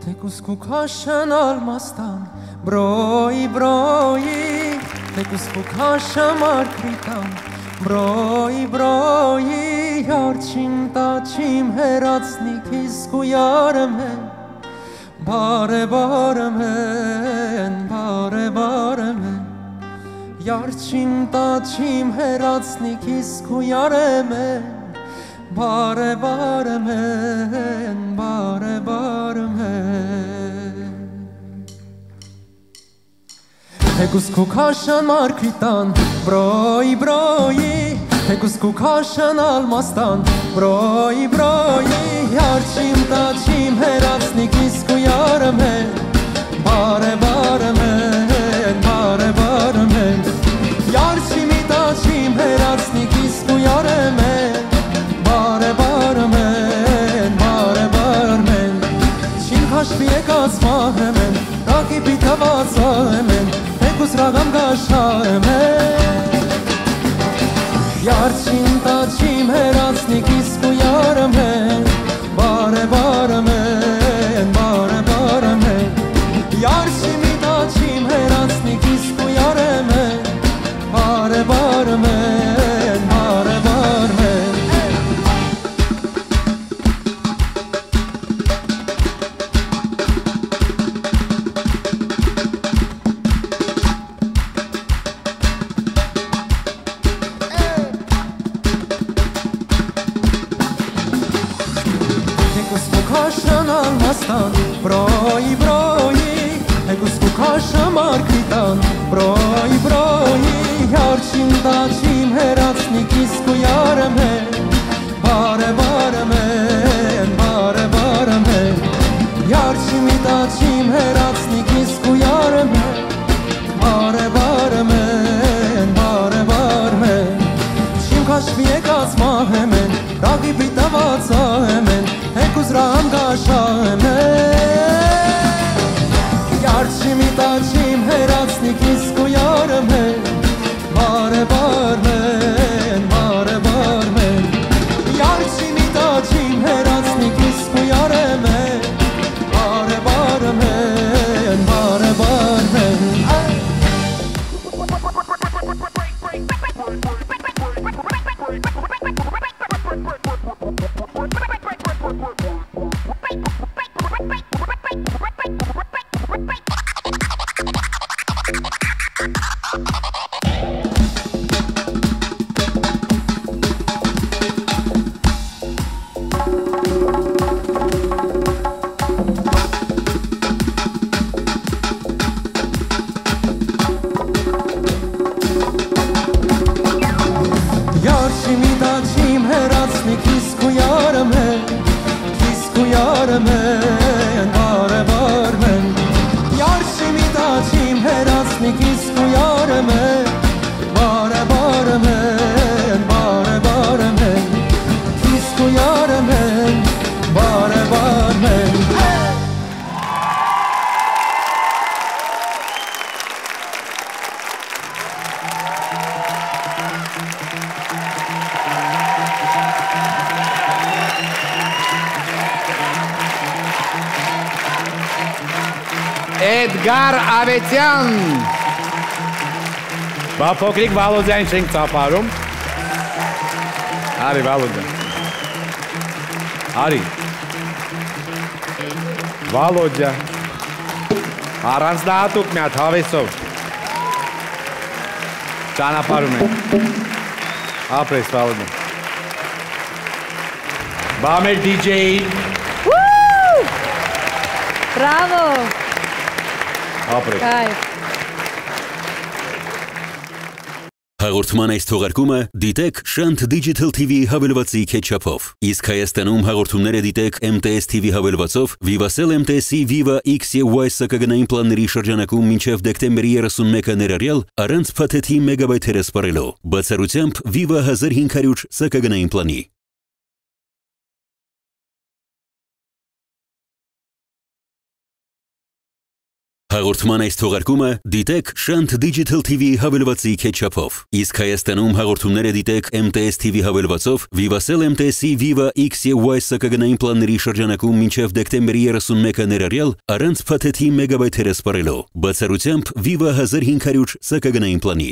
Թեկուս կուքաշան ալմաստան բրոյի բրոյի Թեկուս կուքաշան մարկրիտան բրոյի բրոյի Yarçim taçim heratsnik iskuyarım hen Bare barım hen bare barım hen Yarçim taçim heratsnik iskuyarım hen Bare barım hen bare barım Tegus kukaşan markritan broi broi Թեկուս կուքաշան ալմաստան Բրոյի, բրոյի, հարչիմ, տաչիմ, հերացնիկ իսկու յարը մեն Բարը, բարը մեն, բարը, բարը մեն Յարչիմի, տաչիմ, հերացնիկ իսկու յարը մեն Բարը, բարը մեն, բարը, բարը մեն Չին քաշվի եկած մահը մեն Ռակի պիտավաց ահը մեն Թեկուս yaşa Ömer kukaşan almastan Broi broi Tekus kukaşan markitan Broi broi Yarçim daçim heratsnik isku yarım he Bare bare men Bare bare men Yarçim daçim heratsnik isku yarım he Bare bare men Bare bare men Չիմ քաշվի եկած մահեմ են Ռաղի պիտաված yareme Disko yareme Էդգար Ավետյան Բա փոքրիկ Վալոդյան չենք ծափարում Արի Վալոդյան Արի Վալոդյա Առանց դահատուկ մի հատ հավեսով Ճանապարհում ենք Ապրես Վալոդյան Բա մեր DJ-ին Բրավո, կայֆ։ Հաղորդման այս թողարկումը դիտեք Shant Digital TV հավելվածի ketchup-ով։ Իսկ Հայաստանում հաղորդումները դիտեք MTS TV հավելվածով Vivacell MTS-ի Viva X եւ Y սակագնային պլանների շրջանակում մինչև դեկտեմբերի 31-ը ներառյալ առանց փաթեթի մեգաբայթերը սպառելու։ Բացառությամբ Viva 1500 սակագնային պլանի։ Հաղորդման այս թողարկումը դիտեք Shant Digital TV հավելվածի ketchup-ով։ Իսկ Հայաստանում հաղորդումները դիտեք MTS TV հավելվածով Vivacell MTS-ի Viva X եւ Y սակագնային պլանների շրջանակում մինչև դեկտեմբերի 31-ը ներառյալ առանց փաթեթի մեգաբայթերը սպառելով։ Բացառությամբ Viva 1500 սակագնային պլանի։